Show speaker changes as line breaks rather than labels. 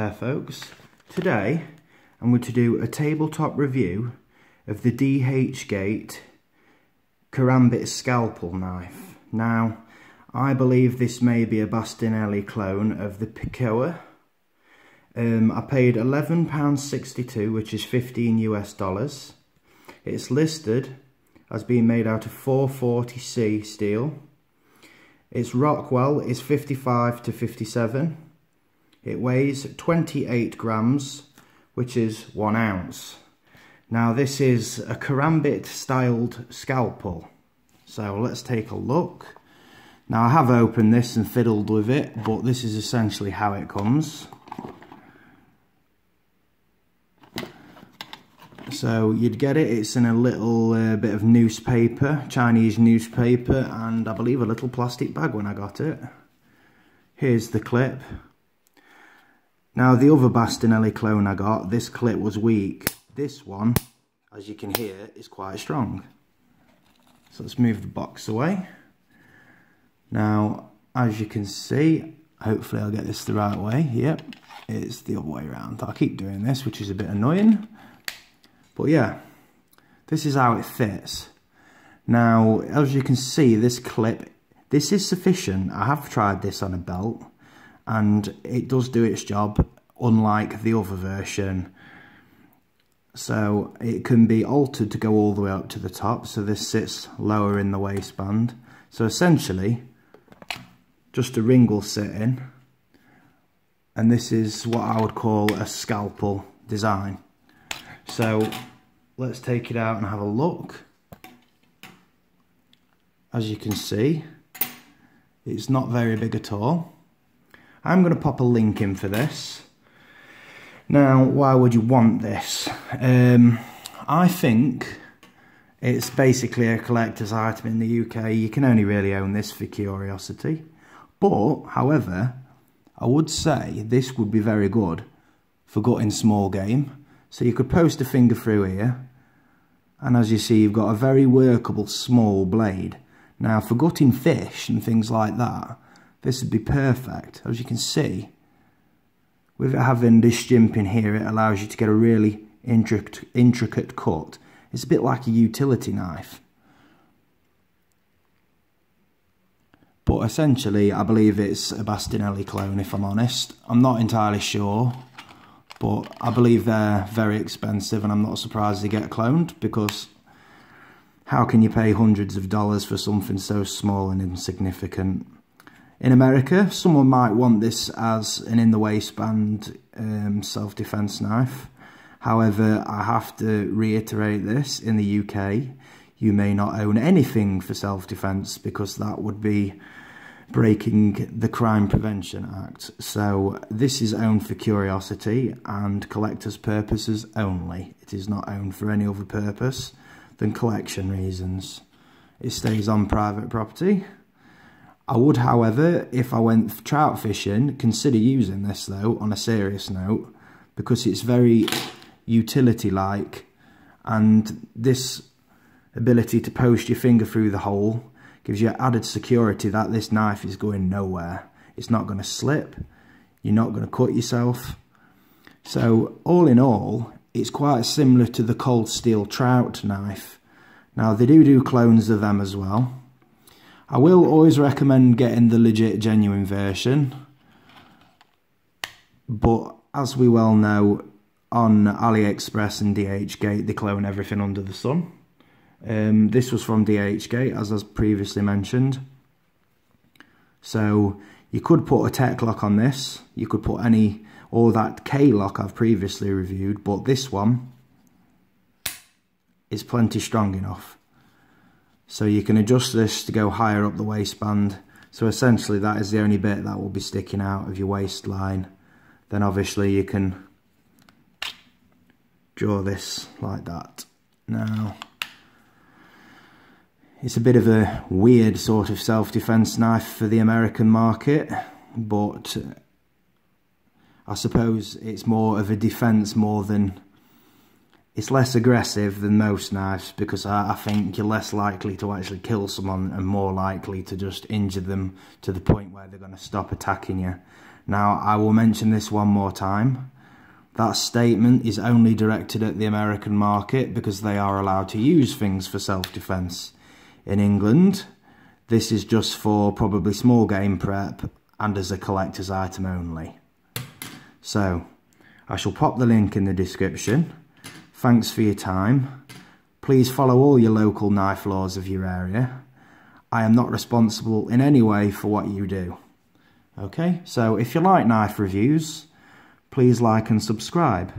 There folks, today I'm going to do a tabletop review of the DH-Gate Karambit Scalpel knife. Now, I believe this may be a Bastinelli clone of the Picoeur. Um, I paid £11.62, which is 15 US dollars. It's listed as being made out of 440C steel. Its Rockwell is 55 to 57. It weighs 28 grams, which is one ounce. Now this is a karambit styled scalpel. So let's take a look. Now I have opened this and fiddled with it, but this is essentially how it comes. So you'd get it, it's in a little uh, bit of newspaper, Chinese newspaper, and I believe a little plastic bag when I got it. Here's the clip. Now the other Bastinelli clone I got, this clip was weak. This one, as you can hear, is quite strong. So let's move the box away. Now, as you can see, hopefully I'll get this the right way. Yep, it's the other way around. I'll keep doing this, which is a bit annoying. But yeah, this is how it fits. Now, as you can see, this clip, this is sufficient. I have tried this on a belt and it does do its job unlike the other version. So it can be altered to go all the way up to the top so this sits lower in the waistband. So essentially just a ring will sit in and this is what I would call a scalpel design. So let's take it out and have a look. As you can see it's not very big at all I'm going to pop a link in for this. Now, why would you want this? Um, I think it's basically a collector's item in the UK. You can only really own this for curiosity. But, however, I would say this would be very good for gutting small game. So you could post a finger through here. And as you see, you've got a very workable small blade. Now, for gutting fish and things like that, this would be perfect. As you can see, with it having this jimping here, it allows you to get a really intricate, intricate cut. It's a bit like a utility knife. But essentially, I believe it's a Bastinelli clone, if I'm honest. I'm not entirely sure, but I believe they're very expensive, and I'm not surprised they get cloned, because how can you pay hundreds of dollars for something so small and insignificant? In America, someone might want this as an in the waistband um, self defense knife. However, I have to reiterate this in the UK, you may not own anything for self defense because that would be breaking the Crime Prevention Act. So, this is owned for curiosity and collector's purposes only. It is not owned for any other purpose than collection reasons. It stays on private property. I would, however, if I went trout fishing, consider using this though, on a serious note, because it's very utility-like, and this ability to post your finger through the hole gives you added security that this knife is going nowhere. It's not going to slip, you're not going to cut yourself. So, all in all, it's quite similar to the cold steel trout knife. Now, they do do clones of them as well. I will always recommend getting the legit genuine version. But as we well know, on AliExpress and DHgate, they clone everything under the sun. Um, this was from DHgate, as I previously mentioned. So you could put a Tek-Lok on this. You could put any, or that K-lock I've previously reviewed. But this one is plenty strong enough. So you can adjust this to go higher up the waistband. So essentially that is the only bit that will be sticking out of your waistline. Then obviously you can draw this like that. Now, it's a bit of a weird sort of self-defense knife for the American market, but uh, I suppose it's more of a defense more than it's less aggressive than most knives because I, I, think you're less likely to actually kill someone and more likely to just injure them to the point where they're going to stop attacking you. Now, I will mention this one more time. That statement is only directed at the American market because they are allowed to use things for self-defence. In England, this is just for probably small game prep and as a collector's item only. So, I shall pop the link in the description. Thanks for your time. Please follow all your local knife laws of your area. I am not responsible in any way for what you do. Okay, so if you like knife reviews, please like and subscribe.